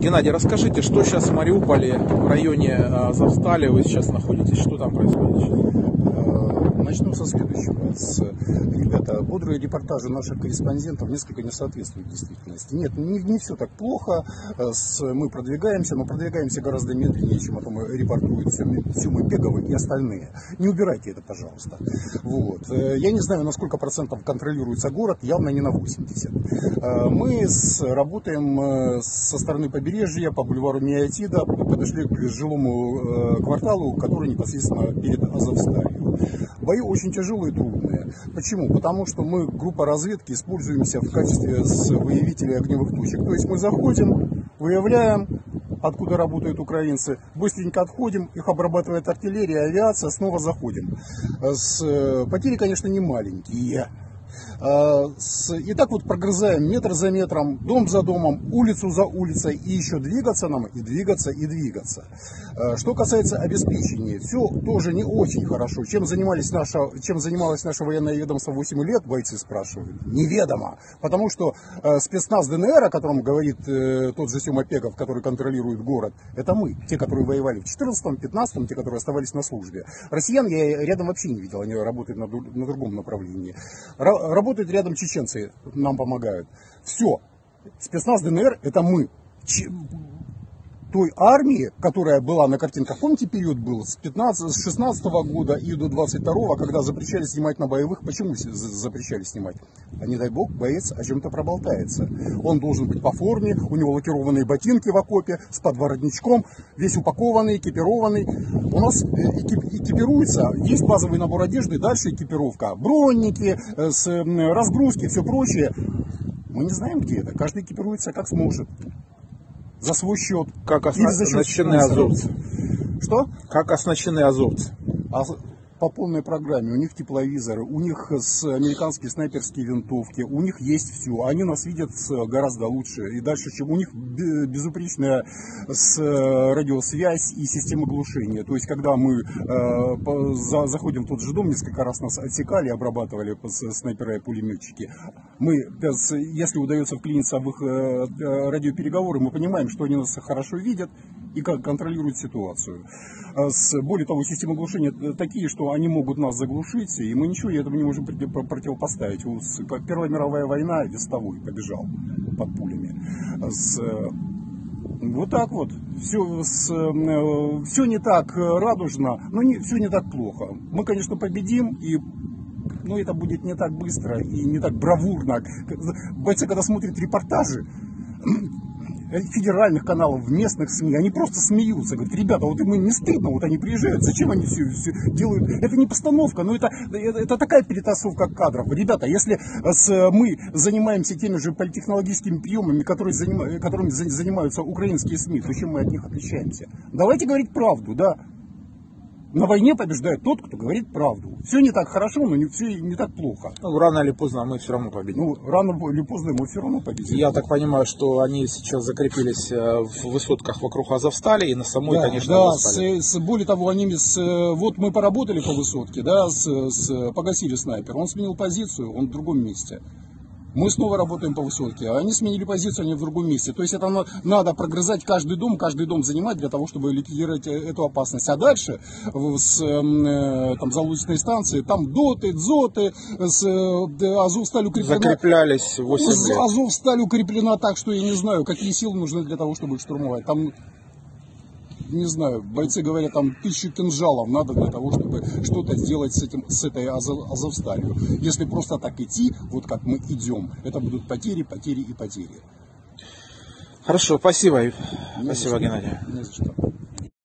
Геннадий, расскажите, что сейчас в Мариуполе, в районе а, Завстали, вы сейчас находитесь, что там происходит сейчас? Начну со следующего. С, ребята, бодрые репортажи наших корреспондентов несколько не соответствуют действительности. Нет, не, не все так плохо. Э, С, мы продвигаемся, но продвигаемся гораздо медленнее, чем о том репортуют Сюмы, Пеговы и остальные. Не убирайте это, пожалуйста. Вот. Э, Я не знаю, на сколько процентов контролируется город, явно не на 80. Э, Мы с, работаем со стороны побережья по бульвару Миотида, подошли к жилому кварталу, который непосредственно перед Азовсталью. Бои очень тяжелые и трудные. Почему? Потому что мы, группа разведки, используемся в качестве выявителей огневых точек. То есть мы заходим, выявляем, откуда работают украинцы, быстренько отходим, их обрабатывает артиллерия, авиация, снова заходим. С, э, потери, конечно, не маленькие. С- И так вот прогрызаем метр за метром, дом за домом, улицу за улицей, и еще двигаться нам, и двигаться, и двигаться. А, Что касается обеспечения, все тоже не очень хорошо. Чем, занимались наша, чем занималось наше военное ведомство 8 лет, бойцы спрашивают, неведомо. Потому что э, спецназ ДНР, о котором говорит э, тот же Сема Пеков, который контролирует город, это мы, те, которые воевали в 14-м, 15-м, те, которые оставались на службе. Россиян я рядом вообще не видел, они работают на другом направлении. Ра- работают рядом чеченцы, нам помогают. Все. Спецназ ДНР это мы. Той армии, которая была на картинках, помните период был с 15, с 16 года и до 22 когда запрещали снимать на боевых, почему запрещали снимать? А не дай бог, боец о чем-то проболтается. Он должен быть по форме, у него лакированные ботинки в окопе, с подворотничком, весь упакованный, экипированный. У нас э, экип- экипируется, есть базовый набор одежды, дальше экипировка. Бронники, э, с, разгрузки, все прочее. Мы не знаем, где это. Каждый экипируется как сможет. За свой счет. Как оснащены азовцы? Что? Как оснащены азовцы? По полной программе. У них тепловизоры, у них с американские снайперские винтовки, у них есть все. Они нас видят с- гораздо лучше и дальше, чем у них бе- безупречная с э, радиосвязь и система глушения. То есть, когда мы э, за- заходим в тот же дом, несколько раз нас отсекали, обрабатывали с- снайперы и пулеметчики. Мы, если удается вклиниться в их э, э, радиопереговоры, мы понимаем, что они нас хорошо видят и как контролируют ситуацию. А с- Более того, системы глушения э, такие, что они могут нас заглушить, и мы ничего этому не можем проти- про- противопоставить. С- Первая мировая война, вестовой побежал под пулями. А С, э, вот так вот. Все, все не так э, радужно, но не, все не так плохо. Мы, конечно, победим, и но это будет не так быстро и не так бравурно. Бойцы, когда смотрят репортажи, федеральных каналов, местных СМИ, они просто смеются. Говорят, ребята, вот им не стыдно, вот они приезжают, зачем они все, все делают? Это не постановка, но это, это, это такая перетасовка кадров. Ребята, если с- мы занимаемся теми же политтехнологическими приемами, которые занима- которыми за- занимаются украинские СМИ, то чем мы от них отличаемся? Давайте говорить правду, да. На войне побеждает тот, кто говорит правду. Все не так хорошо, но не все не так плохо. Ну, рано или поздно мы все равно победим. Ну, рано или поздно мы все равно победим. Я так понимаю, что они сейчас закрепились э, в высотках вокруг Азовстали и на самой, Да, конечно, да, Азовстали. с, с- более того, они с, э, вот мы поработали по высотке, да, с, с- погасили снайпер, он сменил позицию, он в другом месте. Мы снова работаем по высотке, а они сменили позицию, они в другом месте. То есть это на- надо прогрызать каждый дом, каждый дом занимать для того, чтобы ликвидировать э, эту опасность. А дальше с эм, э, там, заулочной станции, там доты, дзоты, с э, Азовсталь укреплена. Закреплялись 8 лет. Азовсталь укреплена так, что я не знаю, какие силы нужны для того, чтобы их штурмовать. Там не знаю, бойцы говорят, там тысячи кинжалов надо для того, чтобы что-то сделать с, этим, с этой Азов- Азовсталью. Если просто так идти, вот как мы идем, это будут потери, потери и потери. Хорошо, спасибо. Не Спасибо. Геннадий. Не за что.